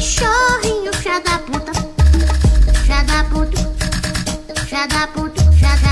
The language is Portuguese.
Cachorrinho, chá da puta, chá da puta, chá da puta, já da